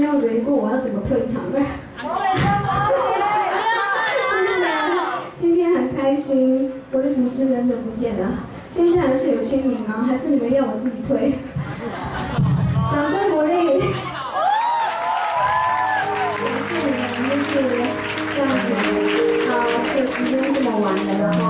没有轮过我要怎么退场对。今天很开心，我的主持人怎么不见了？今天还是有签名吗？还是你们要我自己推？掌声鼓励！感谢你们，就是这样子，啊，这个时间这么晚了，然后。